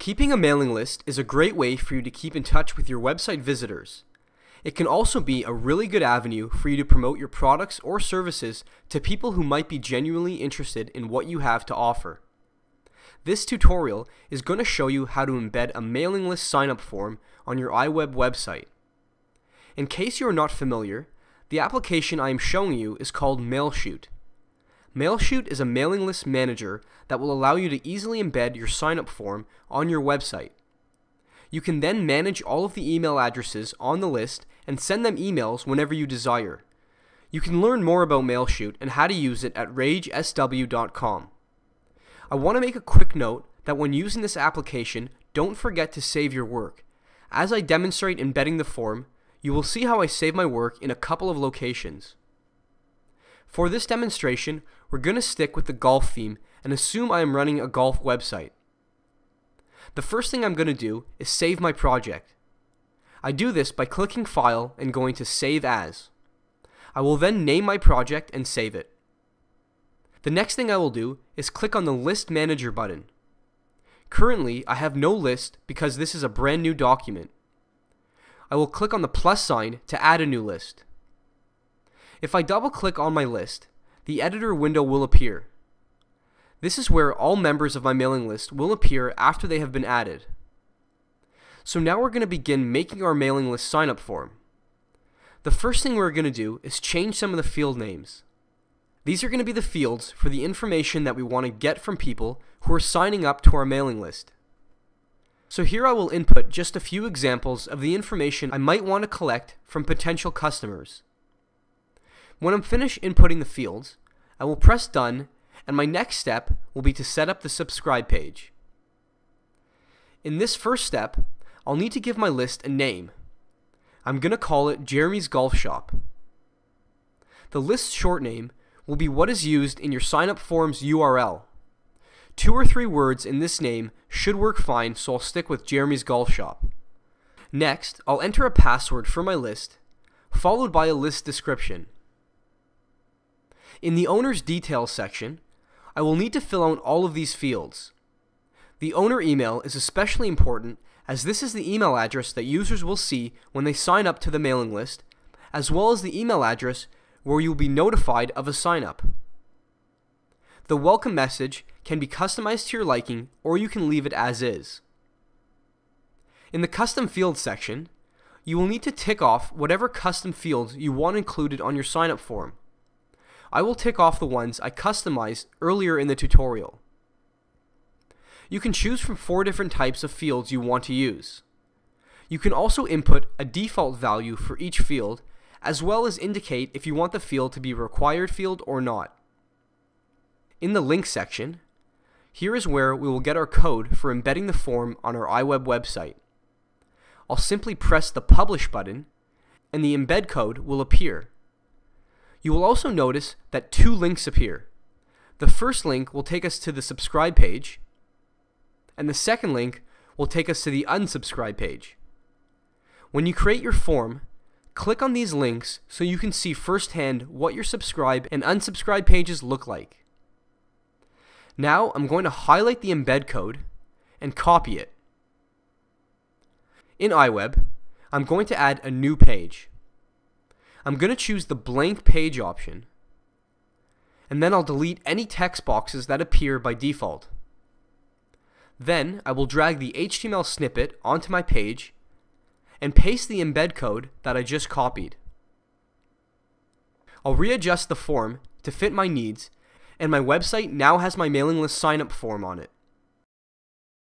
Keeping a mailing list is a great way for you to keep in touch with your website visitors. It can also be a really good avenue for you to promote your products or services to people who might be genuinely interested in what you have to offer. This tutorial is going to show you how to embed a mailing list sign-up form on your iWeb website. In case you are not familiar, the application I am showing you is called MailShoot. MailShoot is a mailing list manager that will allow you to easily embed your sign-up form on your website. You can then manage all of the email addresses on the list and send them emails whenever you desire. You can learn more about MailShoot and how to use it at ragesw.com. I want to make a quick note that when using this application, don't forget to save your work. As I demonstrate embedding the form, you will see how I save my work in a couple of locations. For this demonstration, we're going to stick with the golf theme and assume I am running a golf website. The first thing I'm going to do is save my project. I do this by clicking File and going to Save As. I will then name my project and save it. The next thing I will do is click on the List Manager button. Currently, I have no list because this is a brand new document. I will click on the plus sign to add a new list. If I double click on my list, the editor window will appear. This is where all members of my mailing list will appear after they have been added. So now we're going to begin making our mailing list sign up form. The first thing we're going to do is change some of the field names. These are going to be the fields for the information that we want to get from people who are signing up to our mailing list. So here I will input just a few examples of the information I might want to collect from potential customers. When I'm finished inputting the fields, I will press done and my next step will be to set up the subscribe page. In this first step, I'll need to give my list a name. I'm going to call it Jeremy's Golf Shop. The list short name will be what is used in your sign up form's URL. Two or three words in this name should work fine, so I'll stick with Jeremy's Golf Shop. Next, I'll enter a password for my list, followed by a list description. In the owner's details section, I will need to fill out all of these fields. The owner email is especially important as this is the email address that users will see when they sign up to the mailing list, as well as the email address where you will be notified of a sign up. The welcome message can be customized to your liking or you can leave it as is. In the custom fields section, you will need to tick off whatever custom fields you want included on your sign up form. I will tick off the ones I customized earlier in the tutorial. You can choose from four different types of fields you want to use. You can also input a default value for each field, as well as indicate if you want the field to be a required field or not. In the link section, here is where we will get our code for embedding the form on our iWeb website. I'll simply press the Publish button, and the embed code will appear. You will also notice that two links appear. The first link will take us to the subscribe page, and the second link will take us to the unsubscribe page. When you create your form, click on these links so you can see firsthand what your subscribe and unsubscribe pages look like. Now I'm going to highlight the embed code and copy it. In iWeb, I'm going to add a new page. I'm going to choose the blank page option. And then I'll delete any text boxes that appear by default. Then I will drag the HTML snippet onto my page and paste the embed code that I just copied. I'll readjust the form to fit my needs and my website now has my mailing list sign up form on it.